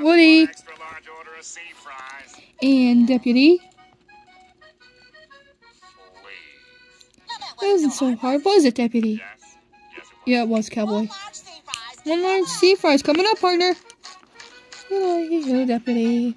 Woody. And Deputy. That wasn't so hard, was it, Deputy? Yeah, it was, Cowboy. One large sea fries coming up, partner. Hello, Deputy.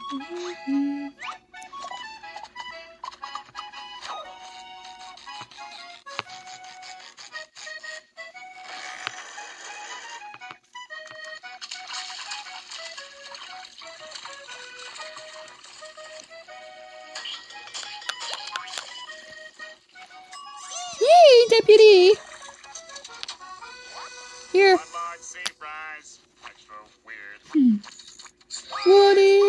Deputy! Here, One large sea fries. Extra weird. Woody!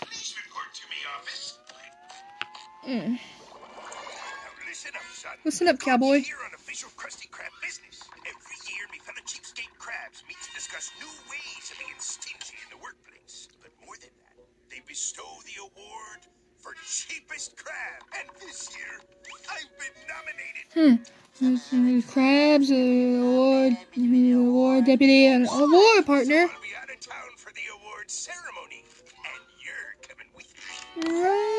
Please report to me, office. Mm. Listen up, son. Listen up, cowboy. Here on official Krusty Krab business. Every year, me fellow cheapskate crabs meet to discuss new ways of being stingy in the workplace. But more than that, they bestow the award for cheapest crab. And this year, I've been nominated. Hmm. Crabs, uh, award, award, deputy, and award partner. I'll be out of town for the award ceremony, and you're coming with me. Road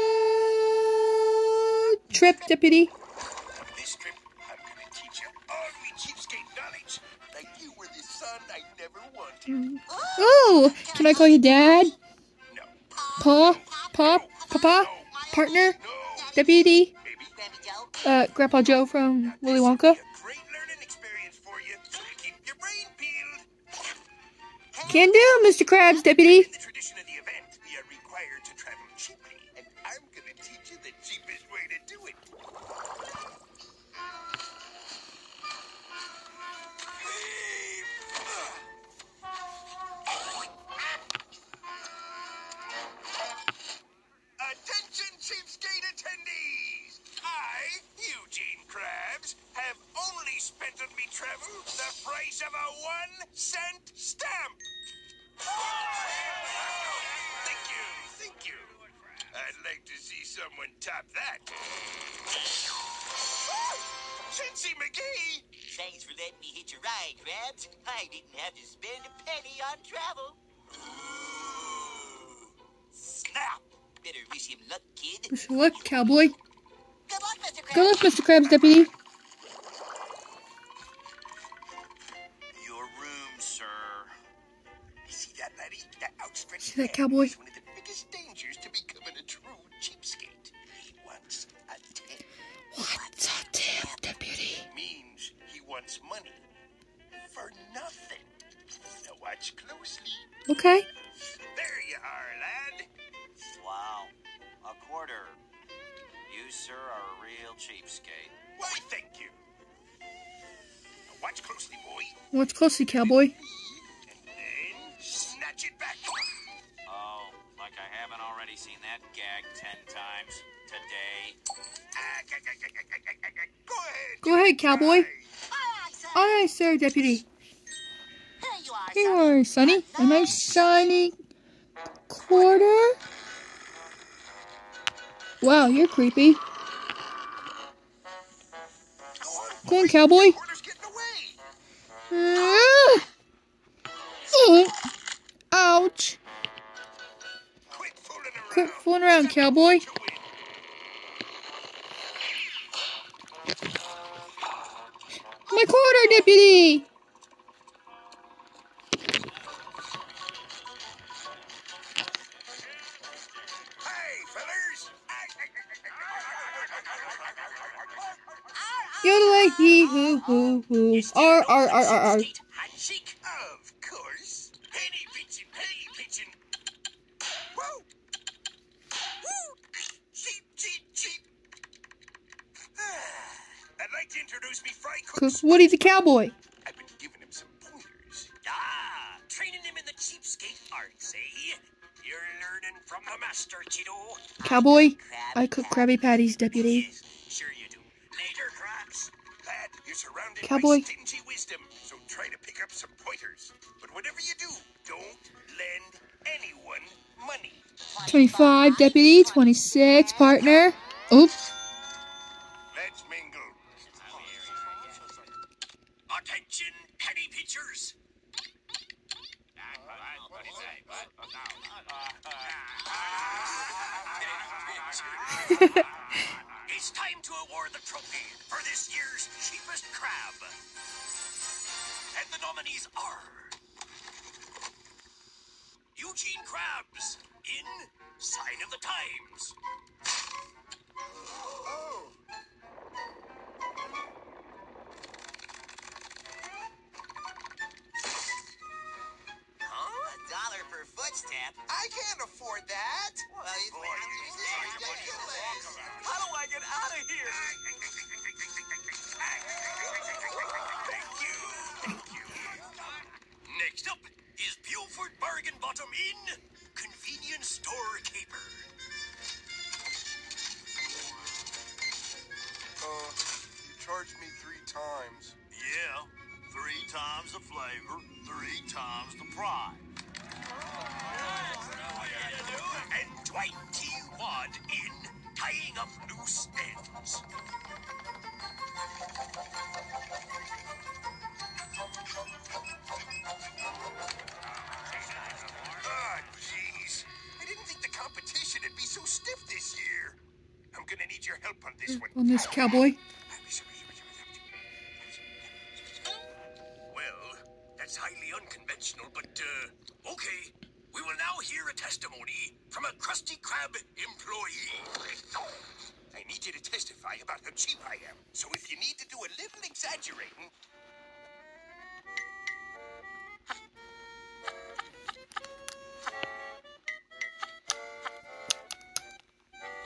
trip, deputy. This trip, I'm gonna teach you all me cheapskate knowledge, like you were the son I never wanted. Oh, can I call you dad? No, Pa, pa, papa, partner, deputy, uh, Grandpa Joe from Willy Wonka. Can do, Mr. Krabs, deputy. Price of a one cent stamp. Thank you, thank you. I'd like to see someone top that. Cincy McGee! Thanks for letting me hitch a ride, Krabs. I didn't have to spend a penny on travel. Snap! Better wish him luck, kid. Wish luck, cowboy. Good luck, Mr. Krabs. Good luck, Mr. Krabs, deputy. Wants a tip. What's a tip, deputy? means he wants money for nothing. Now watch closely. Okay. There you are, lad. Wow. A quarter. You, sir, are a real cheapskate. Why, thank you. Now watch closely, boy. Watch closely, cowboy. Already seen that gag ten times today. Go ahead. Go ahead, cowboy. Aye, aye, sir. Aye, sir, deputy. Here you are, Here sir. you Sonny. A nice shiny quarter. Wow, you're creepy. Go on, cowboy. Quarter's getting around, cowboy. My quarter, deputy. Yodelay, hee hoo hoo hoo. R R R R R. fry cook. Cause Woody the cowboy. I've been giving him some pointers. Ah, training him in the cheapskate arts, eh? You're learning from the master, Cheeto. Cowboy, I cook Krabby Patties, deputy. Yes, sure you do. Later, Krabs. Lad, you're surrounded Cowboy. by stingy wisdom, so try to pick up some pointers. But whatever you do, don't lend anyone money. 25, deputy. 26, partner. Oops. Penny. It's time to award the trophy for this year's cheapest crab. And the nominees are Eugene Krabs in Sign of the Times. Footstep? I can't afford that. Well, it's Boy, this is ridiculous. How do I get out of here? Thank you. Thank you. Next up is Buford Bargain Bottom in Convenience Store Caper. Uh, you charged me three times. Yeah, three times the flavor, three times the price. Dwight Wad in Tying Up Loose Ends. Ah, jeez. I didn't think the competition would be so stiff this year. I'm gonna need your help on this one. On this cowboy. Well, that's highly unconventional, but, uh, okay. We will now hear a testimony from a Krusty Krab employee. I need you to testify about how cheap I am. So if you need to do a little exaggerating,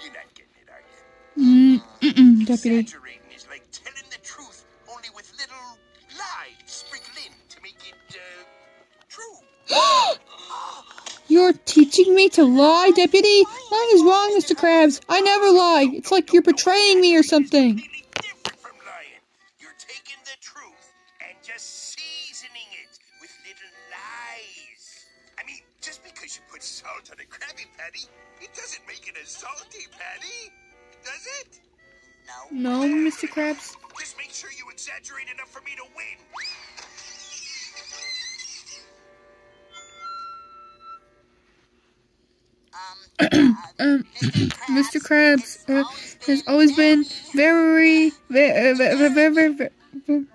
you're not getting it, are you? Mm, mm-mm, deputy. Exaggerating You're teaching me to lie, deputy? Lying is wrong, Mr. Krabs. I never lie. It's like you're betraying me or something. Completely different from lying. You're taking the truth and just seasoning it with little lies. I mean, just because you put salt on a Krabby Patty, it doesn't make it a salty patty, does it? No. No, Mr. Krabs. Just make sure you exaggerate enough for me to win. Mr. Krabs uh, has always been very, very, very, very, very, very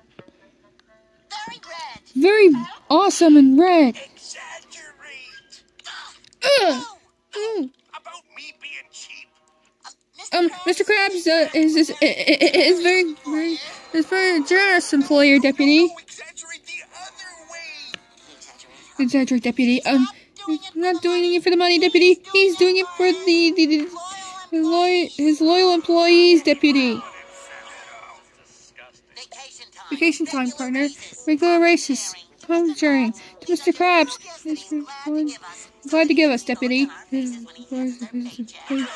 very awesome and red. Exaggerate Oh, Mm. about me being cheap. Um, Mr. Krabs uh, is, is is very, very, is very generous employer, deputy. Exaggerate the other way. Exaggerate, deputy. Um, not doing it for the money, deputy. He's doing it for the, the, the his, loyal, his loyal employees, deputy. Vacation time. Partner. Regular races. Come sharing. To Mr. Krabs. Glad, to give us, deputy.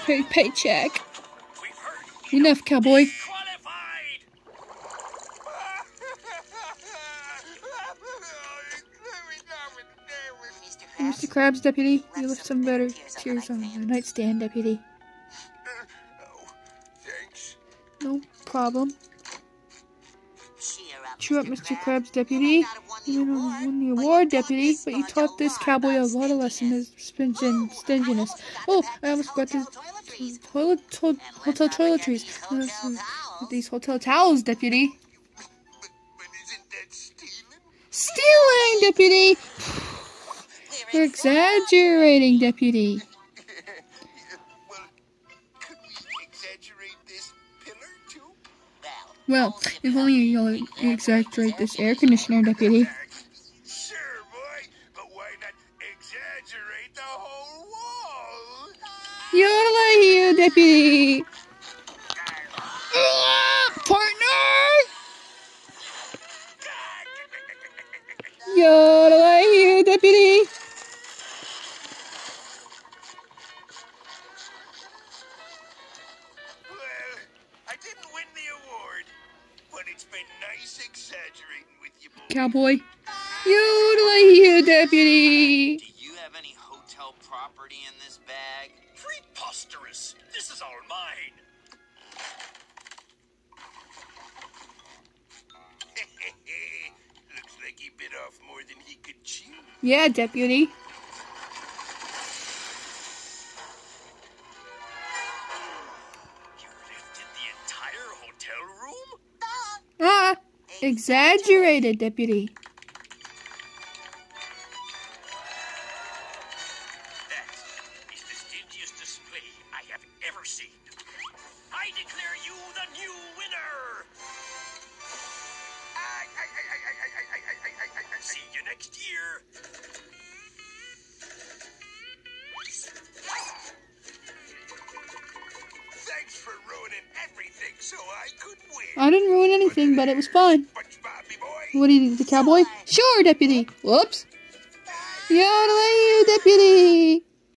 Pay, paycheck. Enough, cowboy. Mr. Krabs, deputy. You left some better tears on the nightstand, deputy. No problem. Cheer up, Mr. Krabs, deputy. You won the award, deputy, but you taught this cowboy a lot of lessons stingy- stinginess. Oh, I almost forgot to toilet, to, hotel toiletries. These hotel towels, deputy. Stealing, deputy. You're exaggerating, deputy. well, could we exaggerate this pillar too? Well, if only you'll exaggerate this air conditioner, deputy. Sure, boy, but why not exaggerate the whole wall? You, deputy. Ah, partner! You, deputy. boy. like you, deputy! Do you have any hotel property in this bag? Preposterous! This is all mine! Looks like he bit off more than he could chew. Yeah, deputy. You lifted the entire hotel room? Exaggerated, Deputy. I didn't ruin anything, but it was fun. What do you need, the cowboy? Sure, deputy. Whoops. Yodeling, deputy.